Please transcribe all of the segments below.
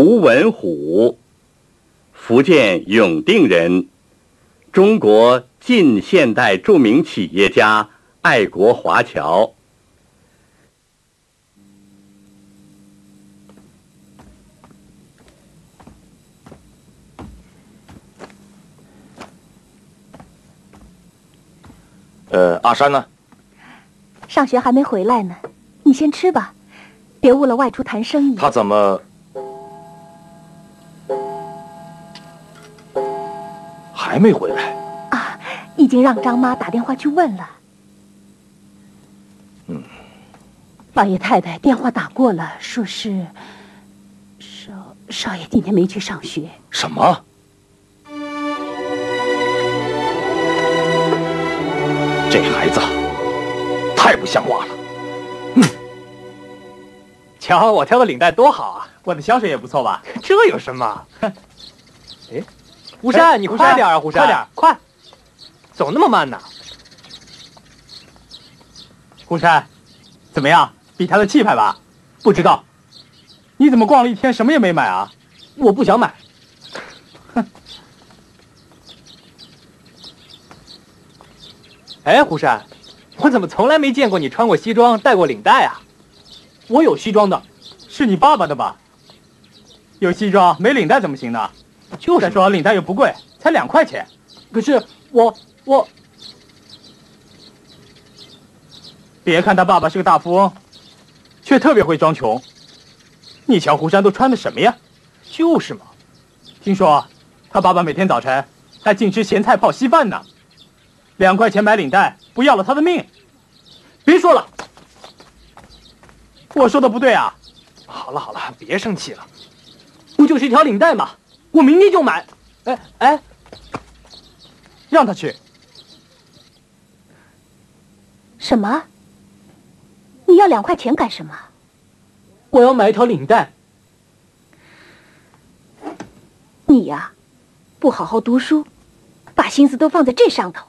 胡文虎，福建永定人，中国近现代著名企业家、爱国华侨。呃，阿山呢？上学还没回来呢，你先吃吧，别误了外出谈生意。他怎么还没回来？啊，已经让张妈打电话去问了。嗯，老爷太太电话打过了，说是少少爷今天没去上学。什么？这孩子太不像话了！嗯，瞧我挑的领带多好啊，我的香水也不错吧？这有什么？哎，胡山，你快点啊，胡山，快点，快！走那么慢呢？胡山，怎么样？比他的气派吧？不知道。你怎么逛了一天什么也没买啊？我不想买。哼 哎，胡山，我怎么从来没见过你穿过西装、戴过领带啊？我有西装的，是你爸爸的吧？有西装没领带怎么行呢？就是。再说领带又不贵，才两块钱。可是我我，别看他爸爸是个大富翁，却特别会装穷。你瞧胡山都穿的什么呀？就是嘛。听说他爸爸每天早晨还净吃咸菜泡稀饭呢。两块钱买领带，不要了他的命！别说了，我说的不对啊！好了好了，别生气了，不就是一条领带吗？我明天就买。哎哎，让他去。什么？你要两块钱干什么？我要买一条领带。你呀，不好好读书，把心思都放在这上头。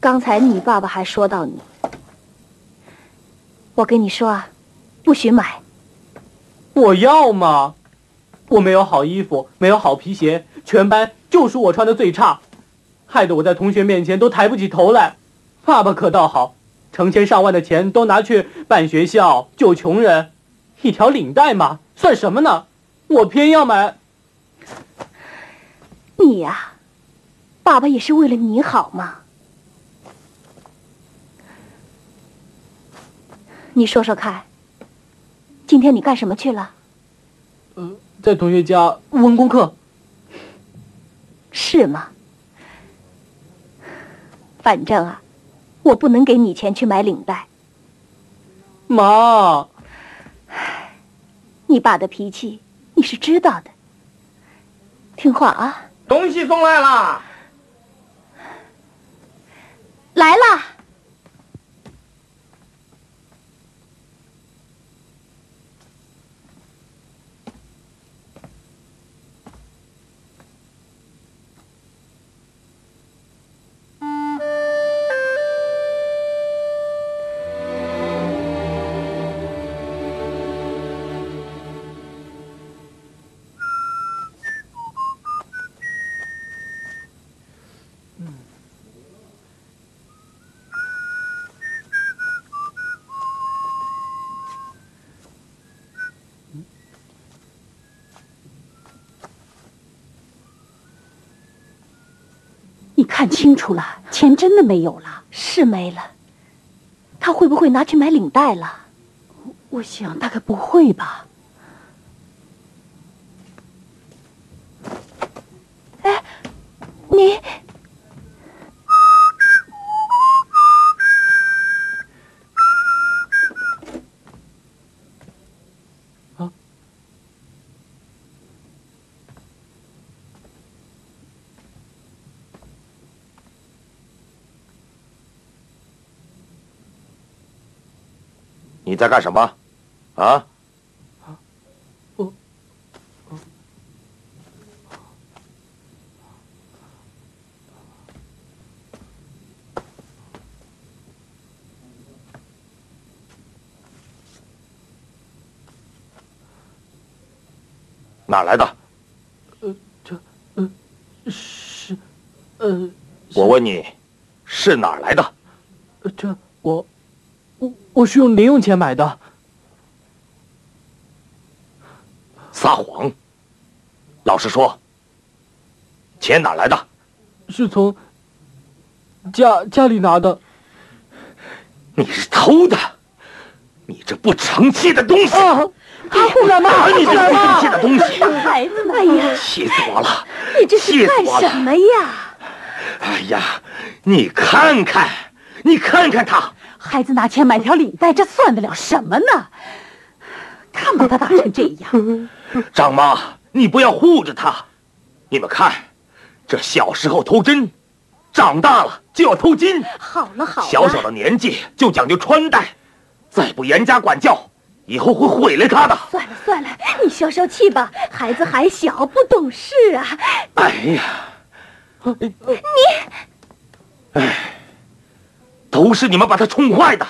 刚才你爸爸还说到你，我跟你说啊，不许买。我要吗？我没有好衣服，没有好皮鞋，全班就属我穿的最差，害得我在同学面前都抬不起头来。爸爸可倒好，成千上万的钱都拿去办学校、救穷人，一条领带嘛，算什么呢？我偏要买。你呀，爸爸也是为了你好嘛。你说说看，今天你干什么去了？呃，在同学家温功课。是吗？反正啊，我不能给你钱去买领带。妈，你爸的脾气你是知道的，听话啊。东西送来了，来了。你看清楚了，钱真的没有了，是没了。他会不会拿去买领带了？我想大概不会吧。你在干什么？啊？我，哪来的？呃，这，呃，是，呃，我问你，是哪儿来的？这我，我我是用零用钱买的。撒谎！老实说，钱哪来的？是从家家里拿的。你是偷的！你这不成器的东西！啊！阿虎干嘛？你这不成器的东西！孩子，哎呀，气死我了！你这是干什么呀？哎呀，你看看，你看看他！孩子拿钱买条领带，这算得了什么呢？看把他打成这样！张妈，你不要护着他。你们看，这小时候偷针，长大了就要偷金。好了好了，小小的年纪就讲究穿戴，再不严加管教，以后会毁了他的。算了算了，你消消气吧，孩子还小，不懂事啊。哎呀，你，哎，都是你们把他宠坏的。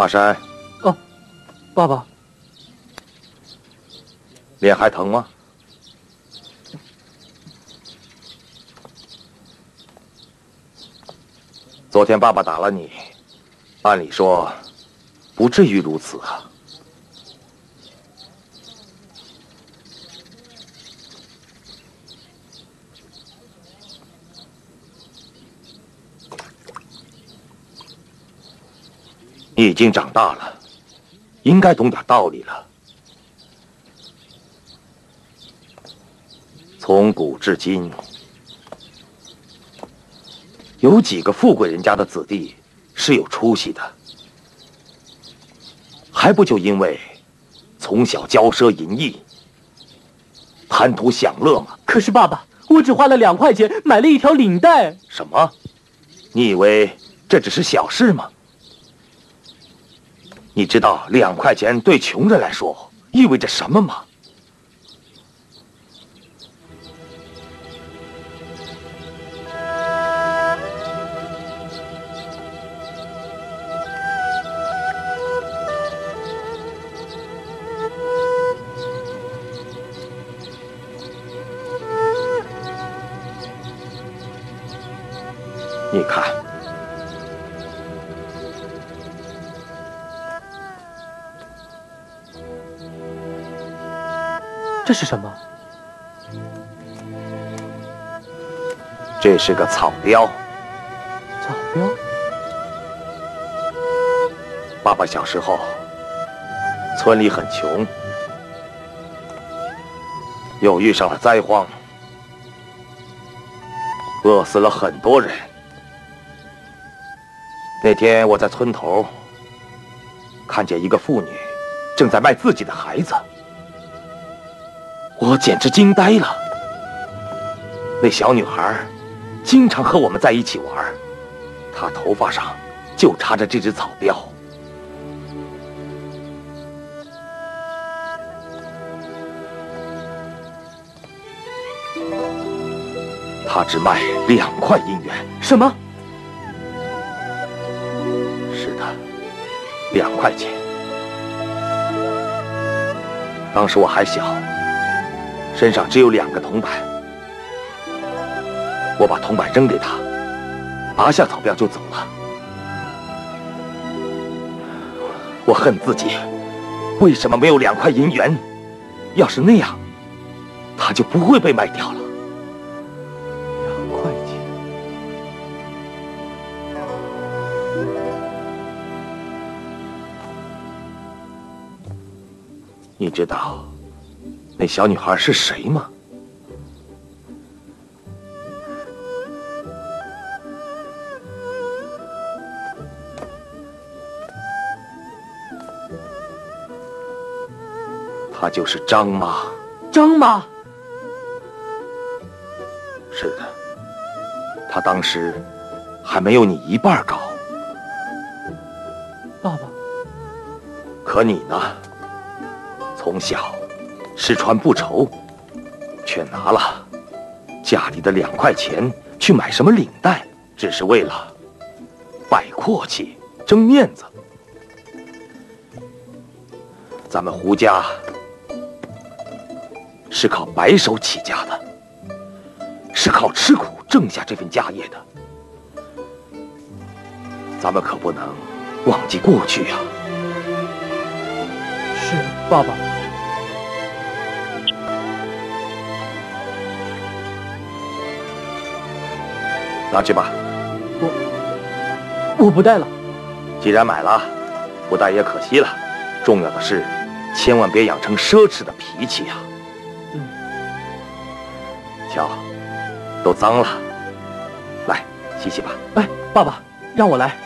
阿山，哦，爸爸，脸还疼吗？昨天爸爸打了你，按理说不至于如此啊。你已经长大了，应该懂点道理了。从古至今，有几个富贵人家的子弟是有出息的，还不就因为从小骄奢淫逸、贪图享乐吗？可是爸爸，我只花了两块钱买了一条领带。什么？你以为这只是小事吗？你知道两块钱对穷人来说意味着什么吗？你看。这是什么？这是个草标。草标。爸爸小时候，村里很穷，又遇上了灾荒，饿死了很多人。那天我在村头看见一个妇女正在卖自己的孩子，我简直惊呆了。那小女孩经常和我们在一起玩，她头发上就插着这只草标。他只卖两块银元。什么？是的，两块钱。当时我还小，身上只有两个铜板。我把铜板扔给他，拔下草标就走了。我恨自己，为什么没有两块银元？要是那样，他就不会被卖掉了。两块钱。你知道那小女孩是谁吗？她就是张妈。张妈，是的，她当时还没有你一半高。爸爸，可你呢？从小吃穿不愁，却拿了家里的两块钱去买什么领带，只是为了摆阔气、争面子。咱们胡家是靠白手起家的，是靠吃苦挣下这份家业的。咱们可不能忘记过去呀、是爸爸。拿去吧。我我不带了。既然买了，不带也可惜了。重要的是，千万别养成奢侈的脾气呀、嗯。瞧，都脏了，来洗洗吧。哎，爸爸，让我来。